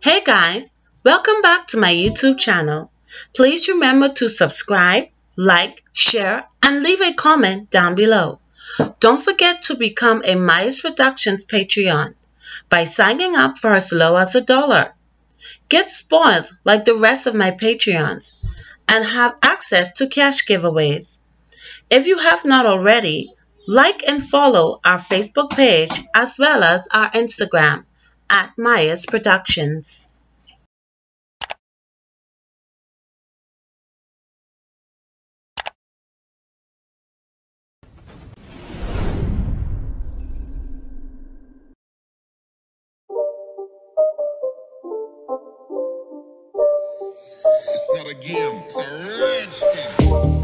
Hey guys, welcome back to my YouTube channel. Please remember to subscribe, like, share, and leave a comment down below. Don't forget to become a Mya's Productions Patreon by signing up for as low as a dollar. Get spoiled like the rest of my Patreons and have access to cash giveaways. If you have not already, like and follow our Facebook page as well as our Instagram at Mya's Productions. It's not a game, it's a.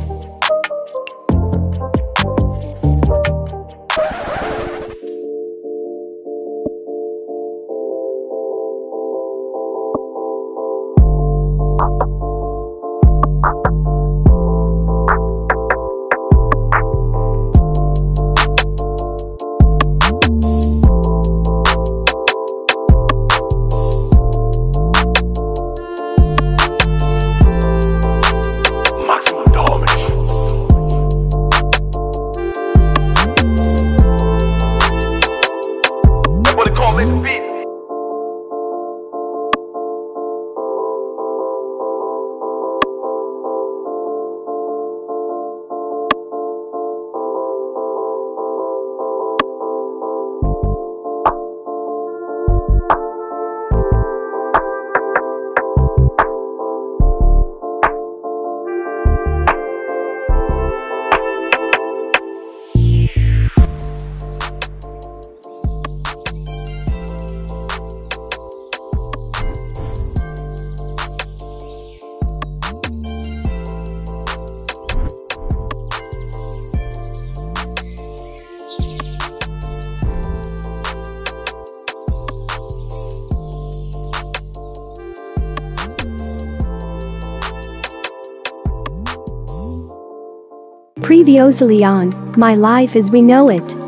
Previously on My Life as We Know It.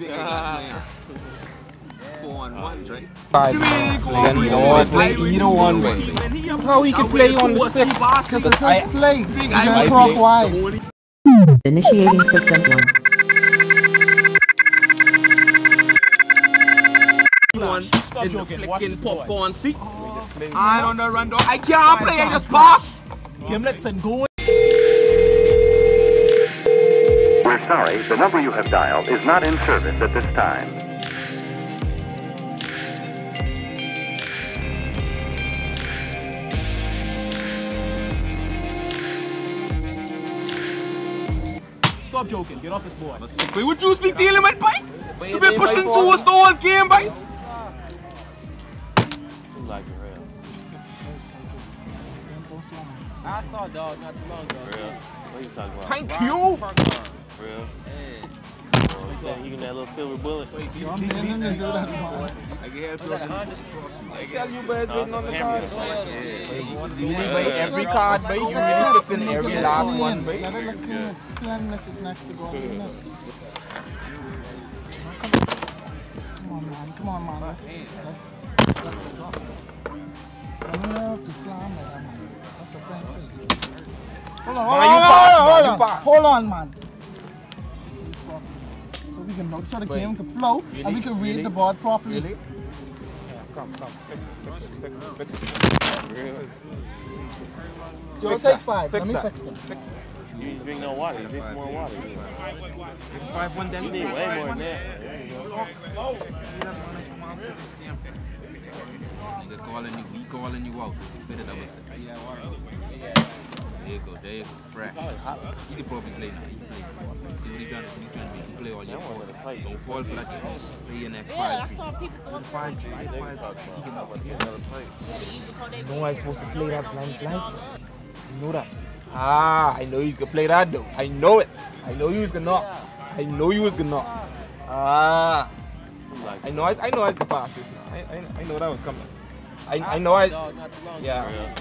Then you don't want to play either one way. No, he can play on the six. Because it says play. Might clockwise. Initiating system one. one in the flicking popcorn seat. I on the run door. I can't play, I just pass. We're sorry, the number you have dialed is not in service at this time. Stop joking. Get off this boy. But what you be dealing with, boy? You've been pushing towards the whole game, boy. Who likes it real? I saw a dog not too long ago. Real? What are you talking about? Thank you. Real? Oh, got- he can that little silver bullet. Do that, man. I can help you. Tell you, boys, waiting on the card. Really, every card, boy, you really every last one. Cleanliness is next to godliness. Come on, man. Come on, man. Let's, let's, let's it. Don't have to slam that, man. That's offensive. Hold on, hold on, hold on, hold on. Hold on, man. So we can so the game can flow and we can read Really? the board properly. Really? Come, come, fix it, fix it, fix it, fix it. So Fix take five. Fix Let me that. fix them. You need to drink no water. You drink some more water. Five one You need way more than that. There you go. This nigga calling you, we calling you out. Better double set. There you go, there you go, fresh. You can probably play now. You can play. See what he trying to do. He trying to make you play all your That one four. with a fight. Don't fall for that. Play your next five three. Five three. Five three. Another plate. You know I supposed to play that blank blank? You know that? Ah, I know he's gonna play that though. I know it. I know you was gonna knock. I know you was gonna knock. Ah, I know I, I know I was the pass this now. I, I, I know that was coming. I, I know I, yeah,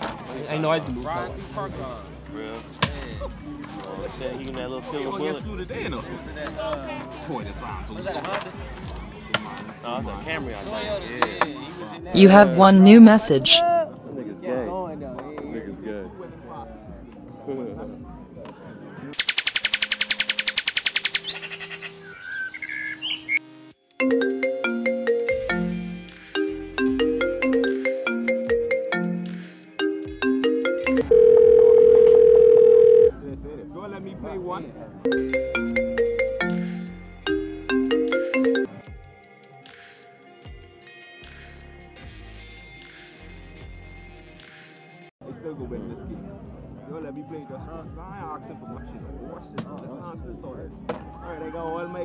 I, I know I was the lose that one. Real? Oh, shit, he can that little silver You gonna get bullet. slew today, you know? Boy, that sounds so. No, it's a Camry I think. You have one new message.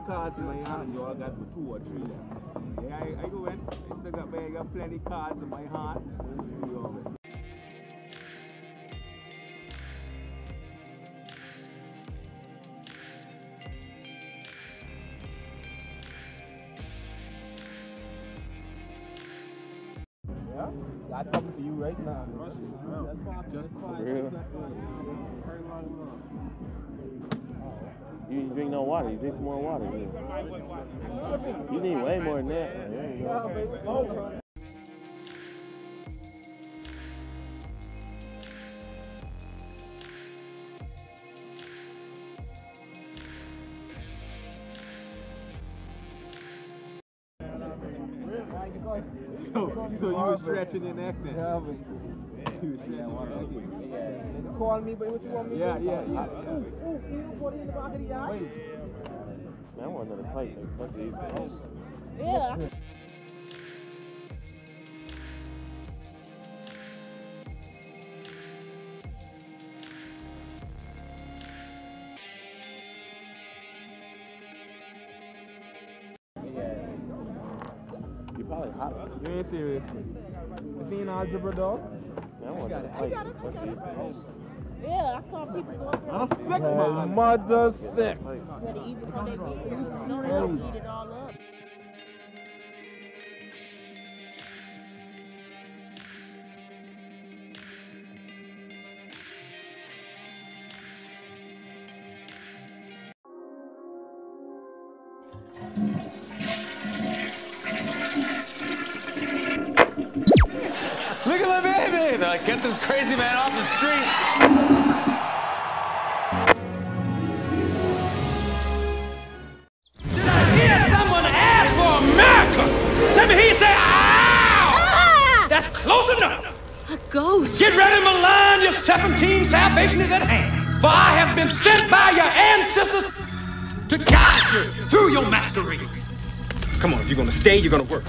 Cards in my hand and you all got two or three left. Yeah, I, I go in. I still got, I got plenty cards in my hand. Let's see you all in. Yeah, got something for you right now. Just Real? You didn't drink no water. You drink some more water. You need way more than that. Man. So, so you were stretching and acting neck then? Yeah, but You were stretching your neck. they call me, but what you want me Yeah, to yeah, yeah. Ooh, ooh, you put it in the back of the eye? Man, I want another fight. Like, fuck these guys. Yeah. You probably hot. You ain't serious. You seen algebra dog? Man, I want another fight. Like, fuck these guys. Yeah, I saw people go through I'm sick, Hell, man. mother sick. where they eat before they eat. You know they don't eat it all up. Like, get this crazy man off the streets! Did I hear someone ask for America? Let me hear you say, ow! Ah! That's close enough! A ghost. Get ready, Milan, your 17 salvation is at hand. For I have been sent by your ancestors to guide you through your masquerade. Come on, if you're gonna stay, you're gonna work.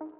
Thank